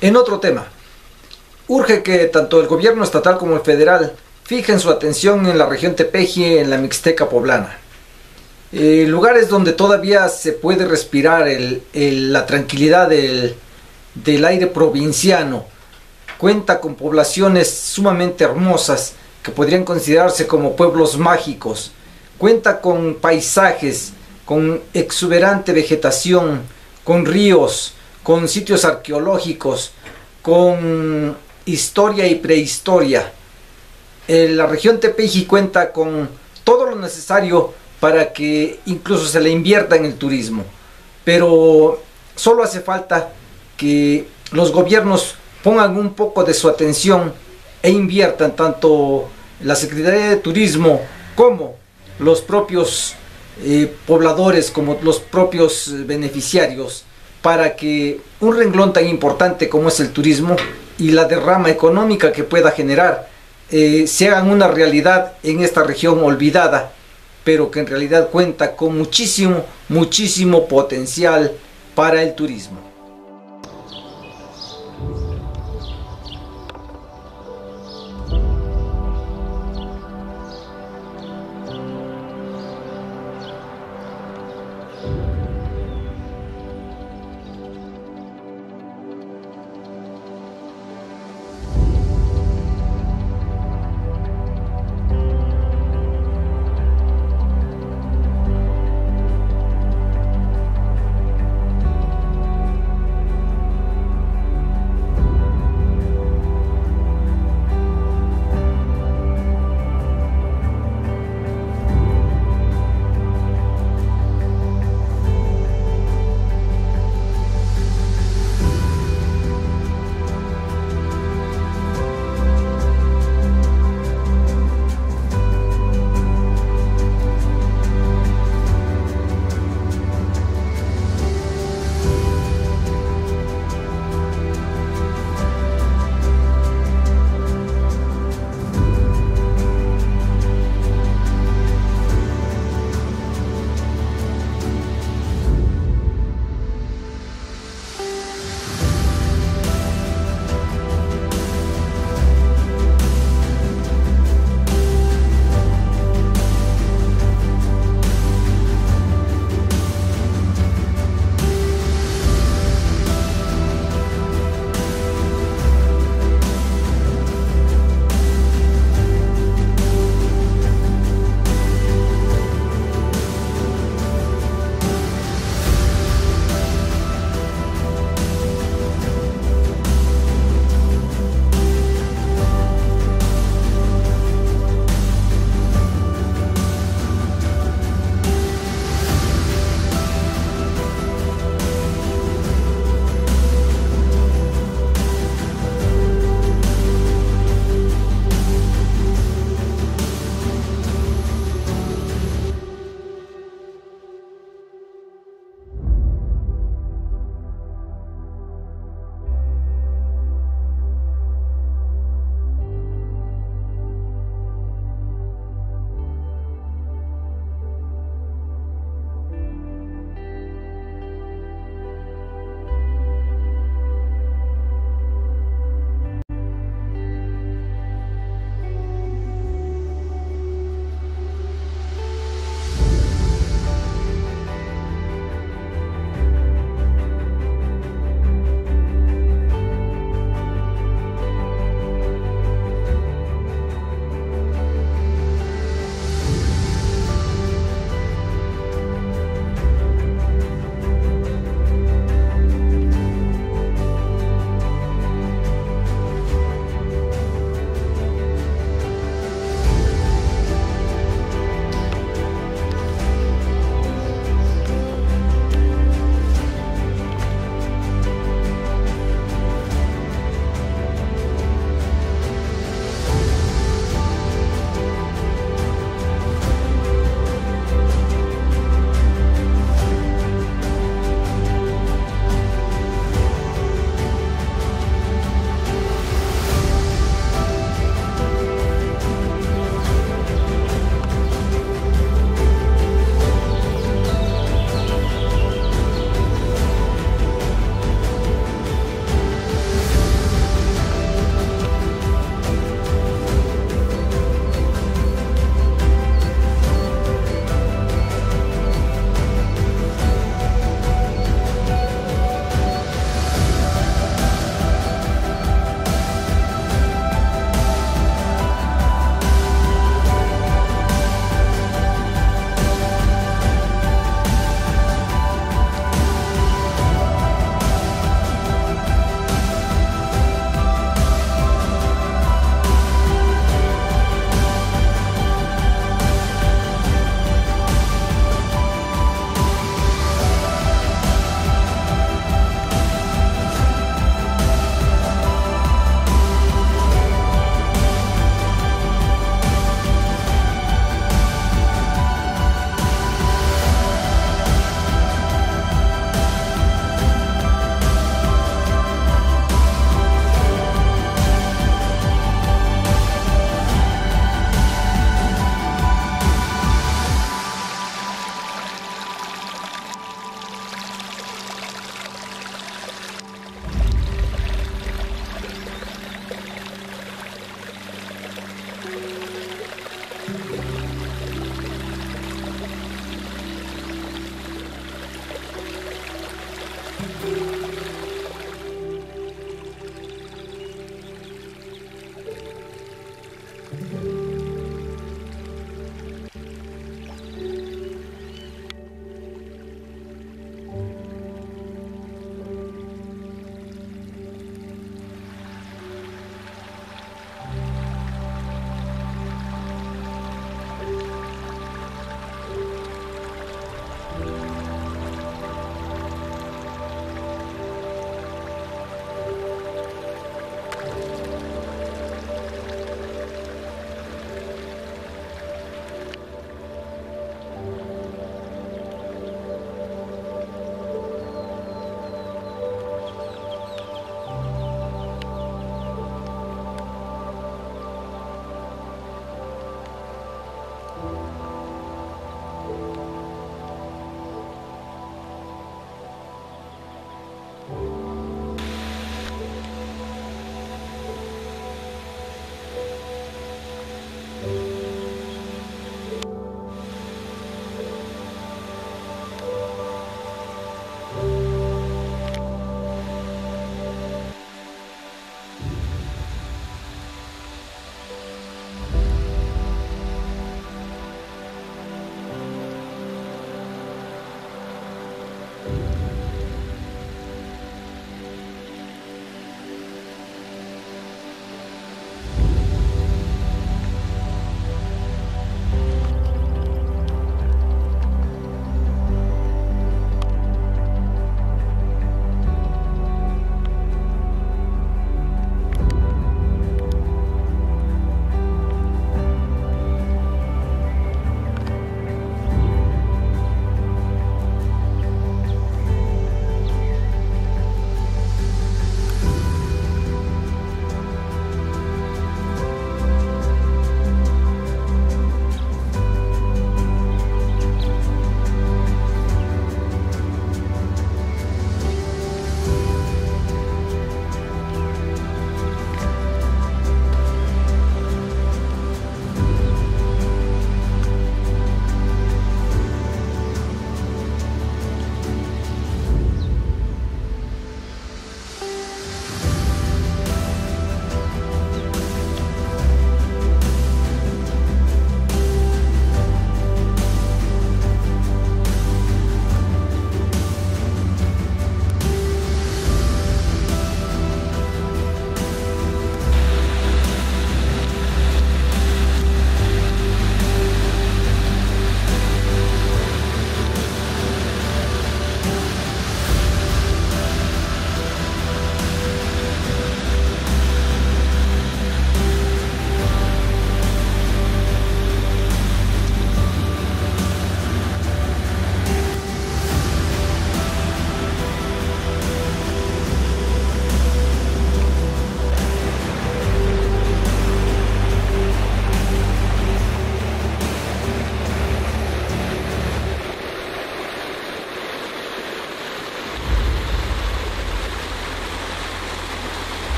En otro tema, urge que tanto el gobierno estatal como el federal fijen su atención en la región Tepeji, en la Mixteca poblana. Eh, lugares donde todavía se puede respirar la tranquilidad del, del aire provinciano. Cuenta con poblaciones sumamente hermosas que podrían considerarse como pueblos mágicos. Cuenta con paisajes, con exuberante vegetación, con ríos, con sitios arqueológicos, con historia y prehistoria. Eh, la región Tepeji cuenta con todo lo necesario para que incluso se le invierta en el turismo. Pero solo hace falta que los gobiernos pongan un poco de su atención e inviertan tanto la Secretaría de Turismo como los propios eh, pobladores, como los propios eh, beneficiarios para que un renglón tan importante como es el turismo y la derrama económica que pueda generar eh, se hagan una realidad en esta región olvidada, pero que en realidad cuenta con muchísimo, muchísimo potencial para el turismo.